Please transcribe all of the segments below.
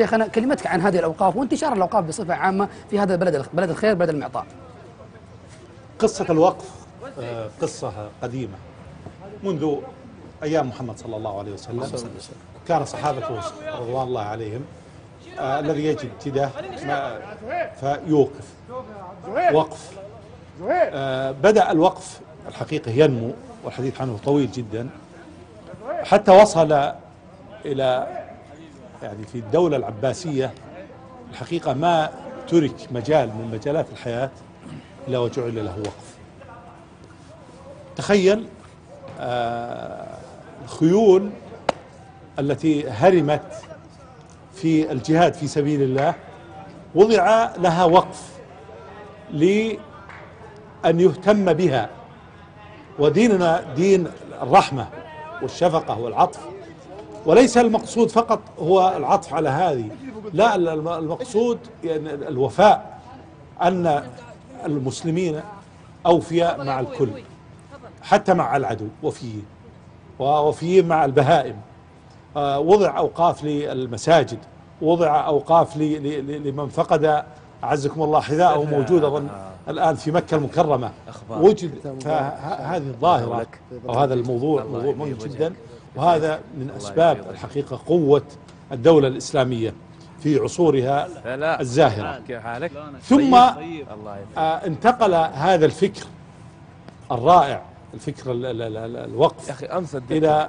شيخنا كلمتك عن هذه الأوقاف وانتشار الأوقاف بصفة عامة في هذا البلد بلد الخير بلد المعطاء. قصة الوقف آه، قصة قديمة. منذ أيام محمد صلى الله عليه وسلم كان صحابته رضوان الله عليهم آه، الذي يجد ما- فيوقف. وقف. آه، بدأ الوقف الحقيقة ينمو والحديث عنه طويل جدا حتى وصل إلى يعني في الدولة العباسية الحقيقة ما ترك مجال من مجالات الحياة إلا وجعل له وقف. تخيل آه، الخيول التي هرمت في الجهاد في سبيل الله وضع لها وقف لأن يهتم بها. وديننا دين الرحمة والشفقة والعطف. وليس المقصود فقط هو العطف على هذه لا الم- المقصود يعني الوفاء أن المسلمين أوفياء مع الكل حتى مع العدو وفيين ووفيين مع البهائم. آه، وضع أوقاف للمساجد وضع أوقاف لمن فقد أعزكم الله حذاءه موجود أظن الآن في مكة المكرمة. وجد فهذه الظاهرة أو هذا الموضوع موضوع مهم جدا. وهذا من أسباب الحقيقة قوة الدولة الإسلامية في عصورها الزاهرة. كيف حالك؟ ثم الله يسلمك آه، انتقل هذا الفكر الرائع الفكر ال- ال- ال- ال- يا الوقف. إلى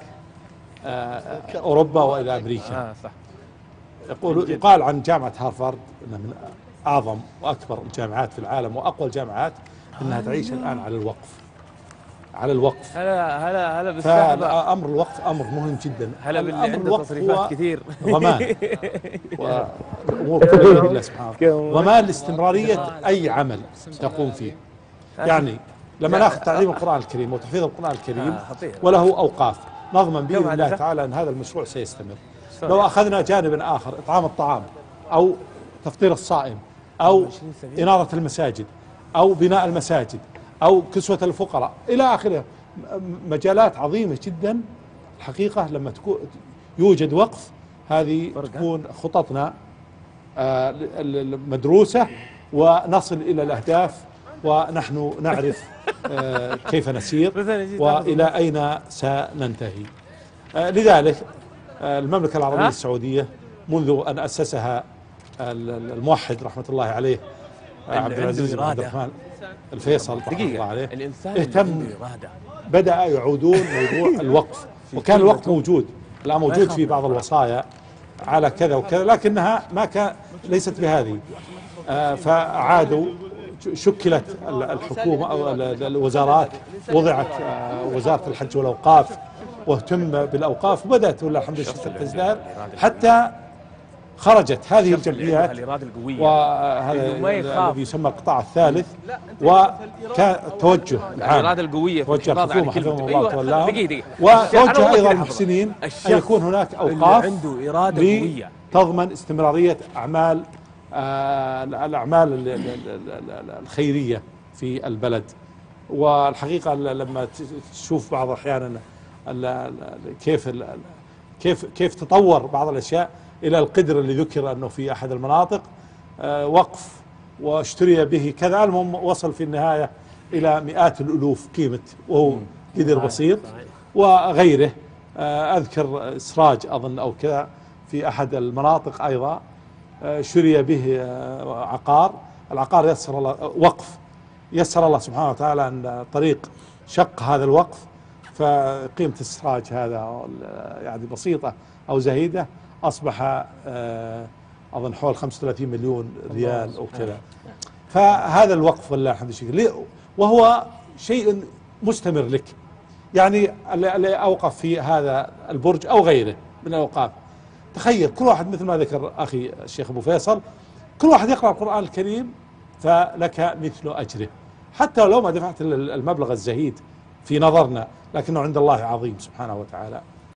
آه، أوروبا وإلى أمريكا. صح. يقول يقال عن جامعة هارفارد أنها من أعظم وأكبر الجامعات في العالم وأقوى الجامعات أنها تعيش الآن على الوقف. على الوقف. هلا هلا هلا بالسحبه فأمر الوقف أمر مهم جدا. هلا باللي عنده الوقف تصريفات كثير. ضمان. والأمور كلها بالله سبحانه وتعالى. ضمان لاستمرارية أي عمل تقوم فيه. يعني لما ناخذ تعليم القرآن الكريم وتحفيظ القرآن الكريم آه، خطير. وله أوقاف. نضمن بإذن كم الله؟ تعالى أن هذا المشروع سيستمر. لو أخذنا جانبا آخر إطعام الطعام أو تفطير الصائم أو 20 سبيل. إنارة المساجد أو بناء المساجد أو كسوة الفقراء. إلى آخره. مجالات عظيمة جدا. الحقيقة لما تكون يوجد وقف هذه. تكون خططنا آه، مدروسة ونصل إلى الأهداف ونحن نعرف آه، كيف نسير وإلى أين سننتهي. آه، لذلك المملكة العربية؟ السعودية منذ أن أسسها ال- ال- الموحد رحمة الله عليه عبد عنده العزيز بن عبد. الرحمن الفيصل دقيقة. عليه الإنسان اهتم. بدأ يعودون موضوع الوقف. وكان الوقف موجود. الآن موجود في بعض الوصايا على كذا وكذا لكنها ما كان ليست بهذه. آه، فعادوا شكلت ال- الحكومة أو ال- ال- الوزارات وضعت آه، وزارة الحج والأوقاف واهتم بالأوقاف وبدأت ولله الحمد لله تزدهر حتى خرجت هذه الجمعيات وهذا. الذي يسمى القطاع الثالث. وكان التوجه العام الاراده القويه توجه الحكومة كلمة. حفظهم الله أيوة، وتولاهم وتوجه لحظة. المحسنين أن الشخص يكون هناك اللي أوقاف عنده اراده قوية. لتضمن استمرارية أعمال آه، الأعمال ال- ال- ال- ال- الخيرية في البلد. والحقيقة ل- لما تشوف بعض ال- كيف كيف كيف تطور بعض الأشياء إلى القدر اللي ذكر أنه في أحد المناطق آه، وقف واشتري به كذا. المهم وصل في النهاية إلى مئات الألوف قيمة وهو قدر بسيط. وغيره آه، أذكر إسراج أظن أو كذا في أحد المناطق أيضا آه، شري به عقار. العقار يسر الله وقف. يسر الله سبحانه وتعالى أن طريق شق هذا الوقف فقيمة السراج هذا يعني بسيطة أو زهيدة. أصبح آه، أظن حول 35 مليون ريال أو كذا. فهذا الوقف والله الحمد لله وهو شيء مستمر لك. يعني اللي أوقف في هذا البرج أو غيره من الأوقاف. تخيل كل واحد مثل ما ذكر أخي الشيخ أبو فيصل كل واحد يقرأ القرآن الكريم فلك مثل أجره. حتى لو ما دفعت المبلغ الزهيد في نظرنا لكنه عند الله عظيم سبحانه وتعالى.